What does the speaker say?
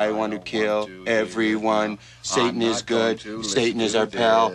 I want to kill everyone. Satan is good. Satan is our pal.